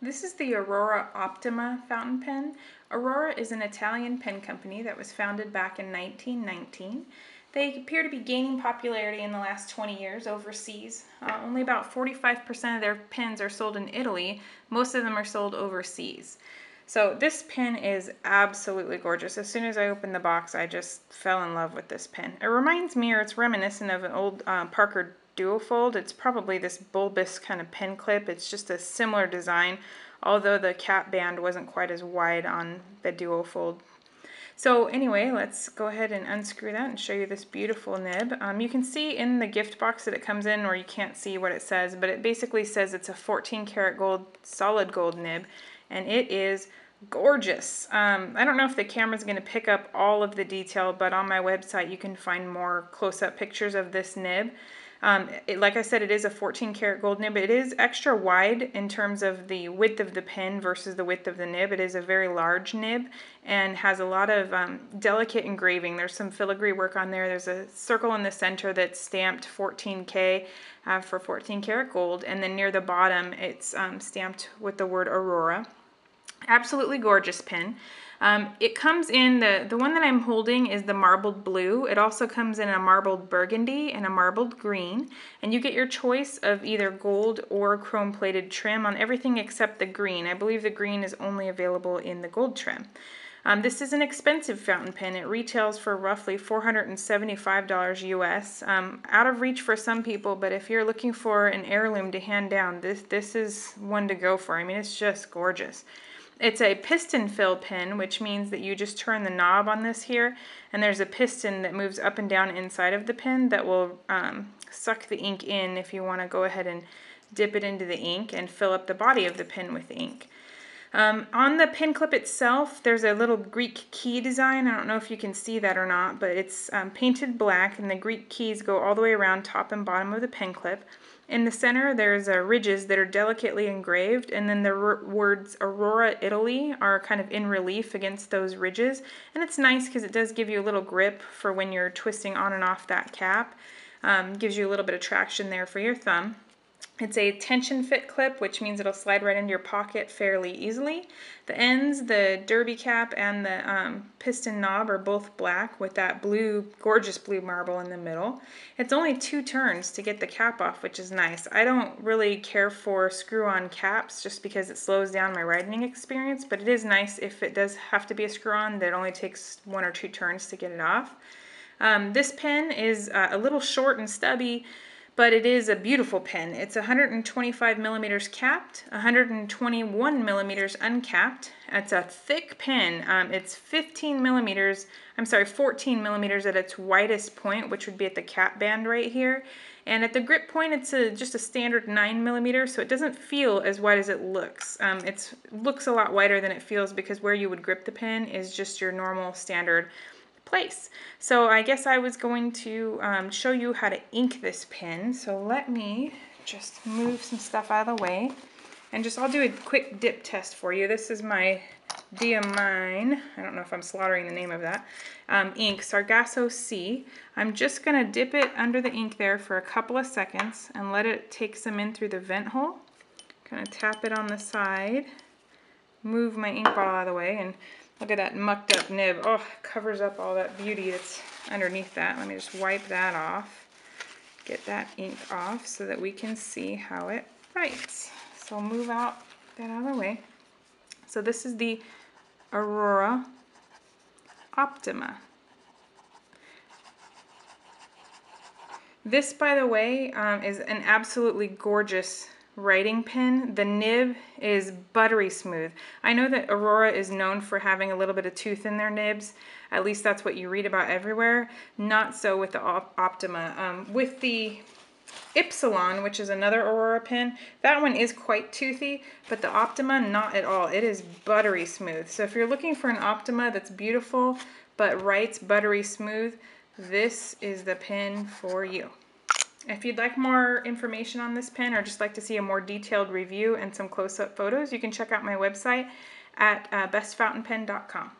This is the Aurora Optima fountain pen. Aurora is an Italian pen company that was founded back in 1919. They appear to be gaining popularity in the last 20 years overseas. Uh, only about 45% of their pens are sold in Italy. Most of them are sold overseas. So this pen is absolutely gorgeous. As soon as I opened the box, I just fell in love with this pen. It reminds me, or it's reminiscent of an old uh, Parker duofold. It's probably this bulbous kind of pen clip. It's just a similar design, although the cap band wasn't quite as wide on the duofold. So anyway, let's go ahead and unscrew that and show you this beautiful nib. Um, you can see in the gift box that it comes in, or you can't see what it says, but it basically says it's a 14 karat gold, solid gold nib, and it is gorgeous. Um, I don't know if the camera's going to pick up all of the detail, but on my website you can find more close-up pictures of this nib. Um, it, like I said, it is a 14 karat gold nib. It is extra wide in terms of the width of the pen versus the width of the nib. It is a very large nib and has a lot of um, delicate engraving. There's some filigree work on there. There's a circle in the center that's stamped 14K uh, for 14 karat gold. And then near the bottom, it's um, stamped with the word Aurora. Absolutely gorgeous pen. Um, it comes in, the, the one that I'm holding is the marbled blue. It also comes in a marbled burgundy and a marbled green. And you get your choice of either gold or chrome plated trim on everything except the green. I believe the green is only available in the gold trim. Um, this is an expensive fountain pen. It retails for roughly $475 US. Um, out of reach for some people, but if you're looking for an heirloom to hand down, this, this is one to go for. I mean, it's just gorgeous. It's a piston fill pen, which means that you just turn the knob on this here, and there's a piston that moves up and down inside of the pen that will um, suck the ink in if you want to go ahead and dip it into the ink and fill up the body of the pen with ink. Um, on the pin clip itself, there's a little Greek key design. I don't know if you can see that or not, but it's um, painted black and the Greek keys go all the way around top and bottom of the pin clip. In the center, there's uh, ridges that are delicately engraved, and then the words Aurora, Italy are kind of in relief against those ridges. And it's nice because it does give you a little grip for when you're twisting on and off that cap. Um, gives you a little bit of traction there for your thumb. It's a tension fit clip, which means it'll slide right into your pocket fairly easily. The ends, the derby cap, and the um, piston knob are both black with that blue, gorgeous blue marble in the middle. It's only two turns to get the cap off, which is nice. I don't really care for screw-on caps just because it slows down my writing experience, but it is nice if it does have to be a screw-on that only takes one or two turns to get it off. Um, this pen is uh, a little short and stubby, but it is a beautiful pen. It's 125 millimeters capped, 121 millimeters uncapped. It's a thick pen. Um, it's 15 millimeters, I'm sorry, 14 millimeters at its widest point, which would be at the cap band right here. And at the grip point, it's a, just a standard 9 millimeter, so it doesn't feel as wide as it looks. Um, it looks a lot wider than it feels because where you would grip the pen is just your normal standard place. So I guess I was going to um, show you how to ink this pen. So let me just move some stuff out of the way. And just, I'll do a quick dip test for you. This is my Diamine, I don't know if I'm slaughtering the name of that, um, ink, Sargasso Sea. I'm just going to dip it under the ink there for a couple of seconds and let it take some in through the vent hole. Kind of tap it on the side, move my ink bottle out of the way, and Look at that mucked up nib. Oh, covers up all that beauty that's underneath that. Let me just wipe that off. Get that ink off so that we can see how it writes. So move out that out of the way. So this is the Aurora Optima. This, by the way, um, is an absolutely gorgeous writing pen. The nib is buttery smooth. I know that Aurora is known for having a little bit of tooth in their nibs. At least that's what you read about everywhere. Not so with the Optima. Um, with the Ypsilon, which is another Aurora pen, that one is quite toothy, but the Optima, not at all. It is buttery smooth. So if you're looking for an Optima that's beautiful, but writes buttery smooth, this is the pen for you. If you'd like more information on this pen or just like to see a more detailed review and some close-up photos, you can check out my website at uh, bestfountainpen.com.